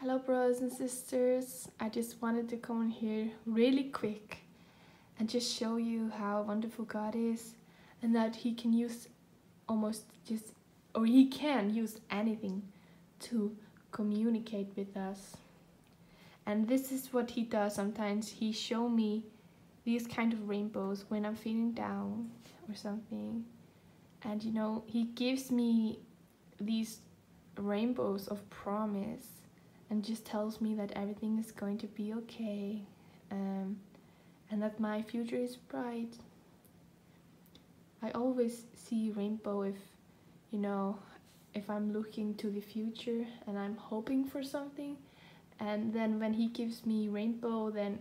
Hello, brothers and sisters. I just wanted to come in here really quick and just show you how wonderful God is and that He can use almost just, or He can use anything to communicate with us. And this is what He does sometimes. He show me these kind of rainbows when I'm feeling down or something. And you know, He gives me these rainbows of promise and just tells me that everything is going to be okay um, and that my future is bright. I always see rainbow if, you know, if I'm looking to the future and I'm hoping for something and then when he gives me rainbow then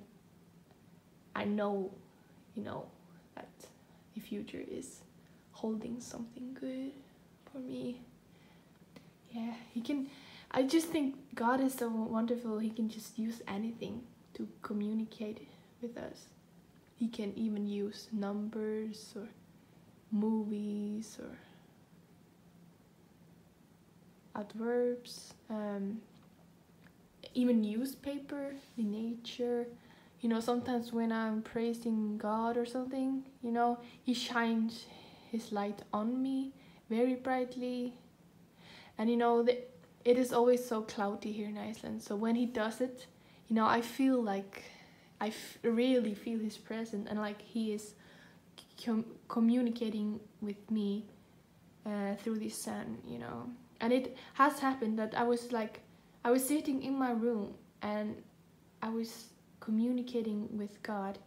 I know, you know, that the future is holding something good for me. Yeah, he can I just think God is so wonderful. He can just use anything to communicate with us. He can even use numbers or movies or adverbs, um, even newspaper, the nature. You know, sometimes when I'm praising God or something, you know, He shines His light on me very brightly. And you know, the it is always so cloudy here in Iceland. So when he does it, you know, I feel like I really feel his presence and like he is com communicating with me uh, through the sun, you know. And it has happened that I was like, I was sitting in my room and I was communicating with God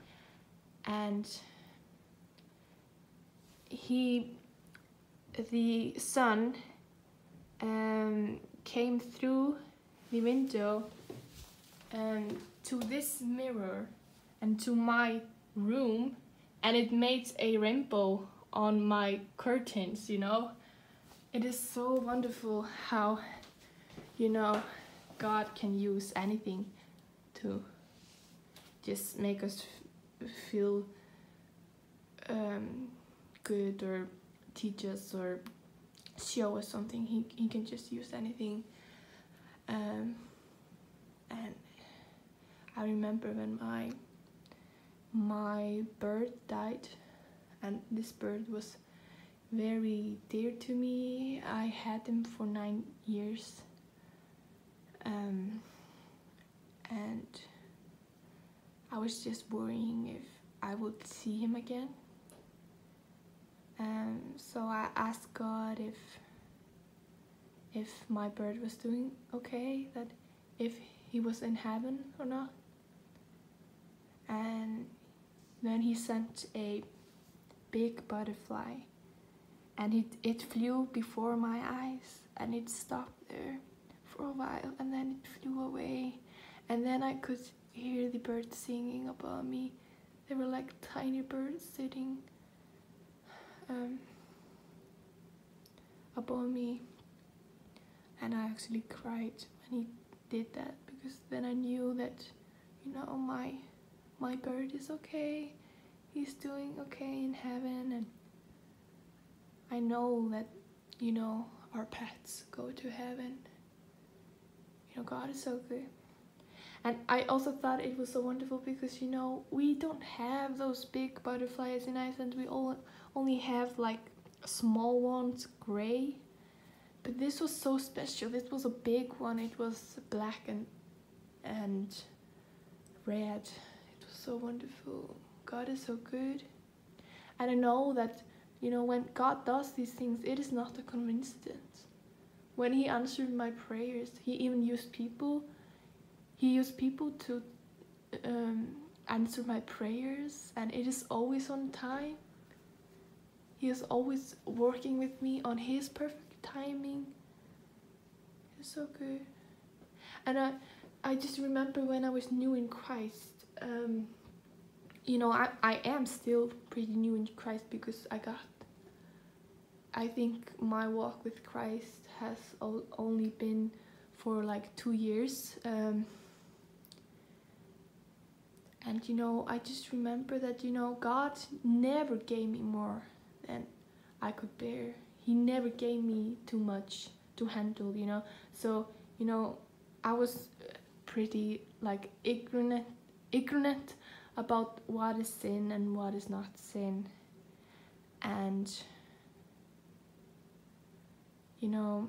and he, the sun, um, came through the window and to this mirror and to my room and it made a rainbow on my curtains you know? It is so wonderful how you know God can use anything to just make us feel um, good or teach us or show us something he, he can just use anything. Um, and I remember when my my bird died and this bird was very dear to me. I had him for nine years. Um, and I was just worrying if I would see him again um, so I asked God if if my bird was doing okay, that if he was in heaven or not. And then he sent a big butterfly and it, it flew before my eyes and it stopped there for a while and then it flew away and then I could hear the birds singing above me. They were like tiny birds sitting um, above me. And I actually cried when he did that because then I knew that you know my my bird is okay. He's doing okay in heaven. And I know that you know our pets go to heaven. You know God is so good. And I also thought it was so wonderful because you know we don't have those big butterflies in Iceland. We all only have like small ones gray. But this was so special. This was a big one. It was black and and red. It was so wonderful. God is so good. And i know that you know when god does these things it is not a coincidence. When he answered my prayers he even used people. He used people to um, answer my prayers. And it is always on time he is always working with me on his perfect timing. It's so good. And I, I just remember when I was new in Christ, um, you know, I, I am still pretty new in Christ because I got, I think my walk with Christ has only been for like two years. Um, and you know, I just remember that, you know, God never gave me more than I could bear. He never gave me too much to handle you know? So you know I was uh, pretty like ignorant ignorant about what is sin and what is not sin. And you know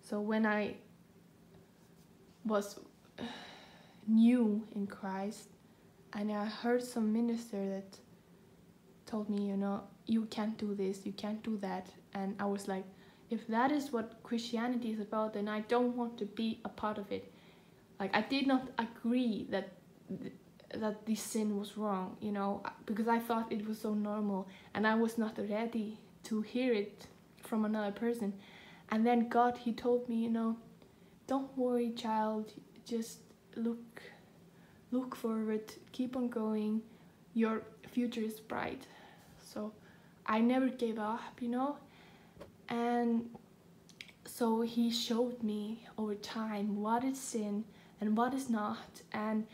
so when i was uh, new in christ and i heard some minister that told me you know you can't do this you can't do that. And i was like if that is what christianity is about then i don't want to be a part of it. Like i did not agree that that this sin was wrong you know uh, because i thought it was so normal and i was not ready to hear it from another person. And then god he told me you know don't worry child just look look forward keep on going your future is bright so i never gave up you know and so he showed me over time what is sin and what is not and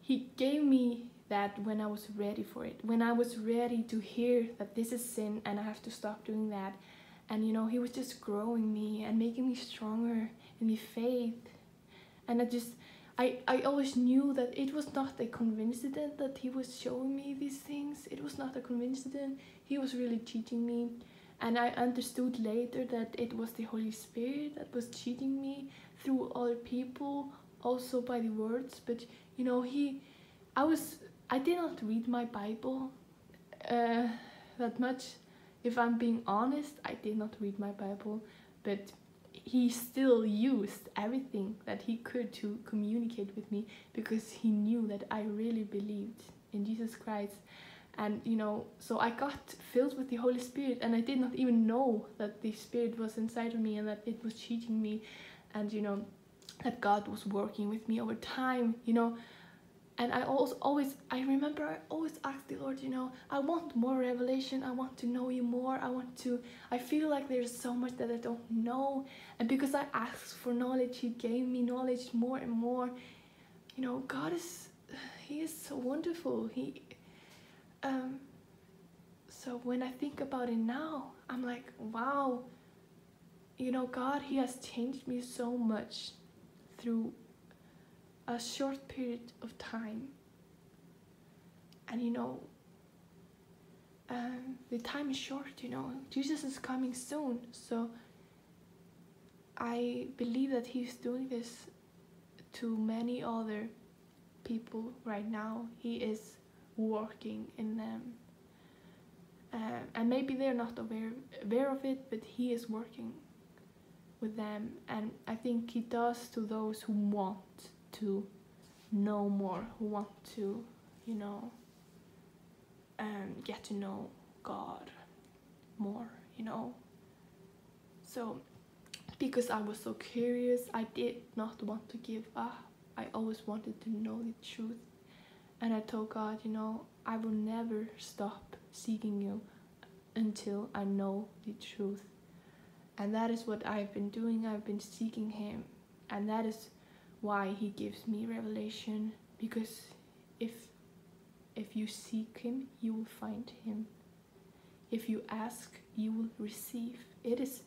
he gave me that when I was ready for it, when I was ready to hear that this is sin and I have to stop doing that. And you know, he was just growing me and making me stronger in the faith. And I just, I, I always knew that it was not a coincidence that he was showing me these things. It was not a coincidence. He was really teaching me. And I understood later that it was the Holy Spirit that was teaching me through other people, also by the words. But you know he i was i did not read my bible uh, that much if i'm being honest i did not read my bible but he still used everything that he could to communicate with me because he knew that i really believed in jesus christ and you know so i got filled with the holy spirit and i did not even know that the spirit was inside of me and that it was teaching me and you know that God was working with me over time, you know. And I also always, I remember I always asked the Lord, you know, I want more revelation. I want to know you more. I want to, I feel like there's so much that I don't know. And because I asked for knowledge, He gave me knowledge more and more. You know, God is, He is so wonderful. He, um, so when I think about it now, I'm like, wow, you know, God, He has changed me so much through a short period of time. And you know, um, the time is short, you know, Jesus is coming soon. So I believe that He's doing this to many other people right now. He is working in them. Uh, and maybe they're not aware aware of it, but he is working with them and i think he does to those who want to know more who want to you know um, get to know god more you know so because i was so curious i did not want to give up i always wanted to know the truth and i told god you know i will never stop seeking you until i know the truth and that is what I've been doing. I've been seeking Him. And that is why He gives me revelation. Because if if you seek Him, you will find Him. If you ask, you will receive. It is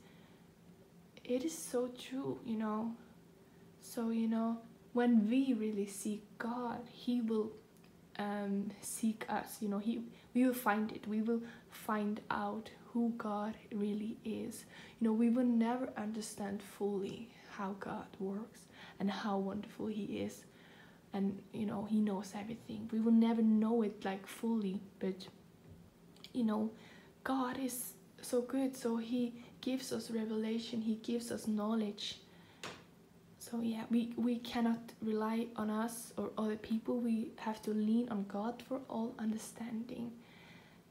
it is so true, you know. So, you know, when we really seek God, He will um, seek us. You know, He we will find it. We will find out who God really is. You know, we will never understand fully how God works and how wonderful He is. And, you know, He knows everything. We will never know it like fully, but, you know, God is so good. So He gives us revelation, He gives us knowledge. So yeah, we, we cannot rely on us or other people. We have to lean on God for all understanding.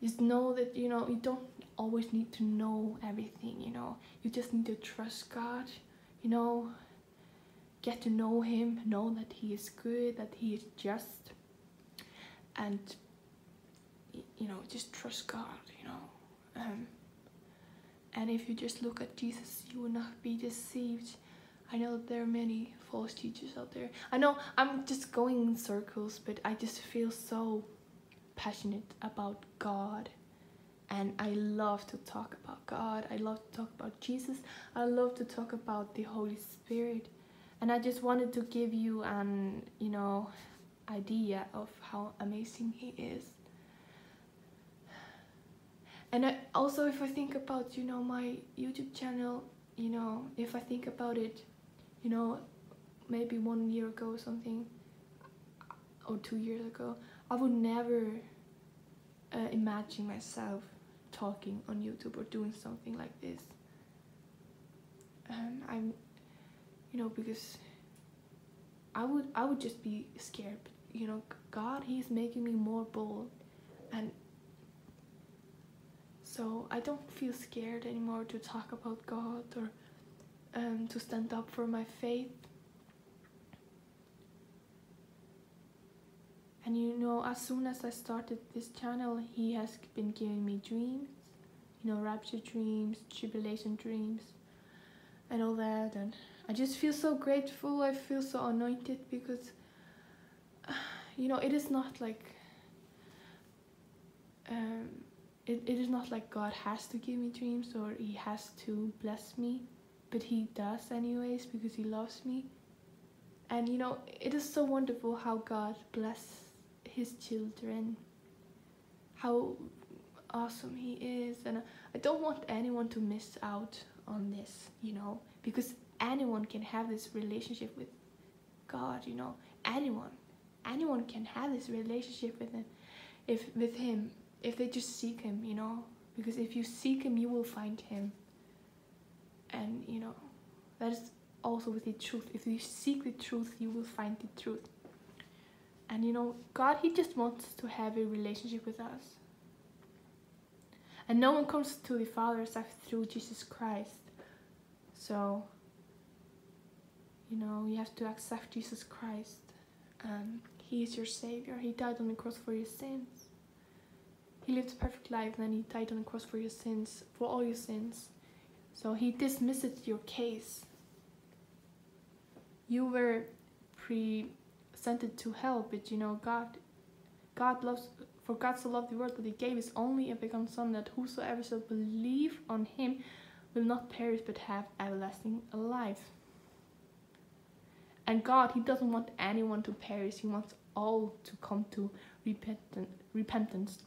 Just know that you know you don't always need to know everything, you know. You just need to trust God, you know. Get to know Him, know that He is good, that He is just, and you know, just trust God, you know. Um, and if you just look at Jesus, you will not be deceived. I know there are many false teachers out there. I know I'm just going in circles, but I just feel so passionate about God and I love to talk about God. I love to talk about Jesus. I love to talk about the Holy Spirit. And I just wanted to give you an you know idea of how amazing he is. And I, also if I think about you know my YouTube channel you know if I think about it you know maybe one year ago or something or two years ago I would never uh, imagine myself talking on YouTube or doing something like this. And I'm you know because I would I would just be scared you know God he's making me more bold. And so I don't feel scared anymore to talk about God or um, to stand up for my faith. And you know as soon as I started this channel he has been giving me dreams you know rapture dreams tribulation dreams and all that. And I just feel so grateful. I feel so anointed because you know it is not like um, it, it is not like God has to give me dreams or he has to bless me but he does anyways because he loves me. And you know it is so wonderful how God bless his children how awesome he is. And I don't want anyone to miss out on this you know because anyone can have this relationship with God you know. Anyone anyone can have this relationship with him if with him if they just seek him you know. Because if you seek him you will find him. And you know that is also with the truth. If you seek the truth you will find the truth. And you know god he just wants to have a relationship with us. And no one comes to the father except through jesus christ. So you know you have to accept jesus christ um, he is your savior. He died on the cross for your sins. He lived a perfect life and then he died on the cross for your sins for all your sins. So he dismissed your case. You were presented to hell but you know god god loves for god so loved the world that he gave his only and begotten son that whosoever shall believe on him will not perish but have everlasting life and god he doesn't want anyone to perish. He wants all to come to repentance.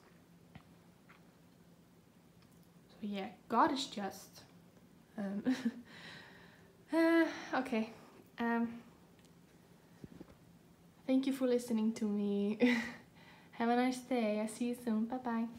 So yeah god is just um, uh, okay um, thank you for listening to me. Have a nice day. I see you soon. Bye bye